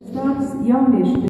Tāds jauniešu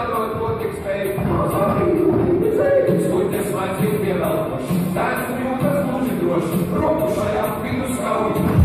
atrod potiks spēju, no sāpīgu, un es mācīt vienalpoši. Tāds kļūtas lūži droši, roku šajā vidus kauju.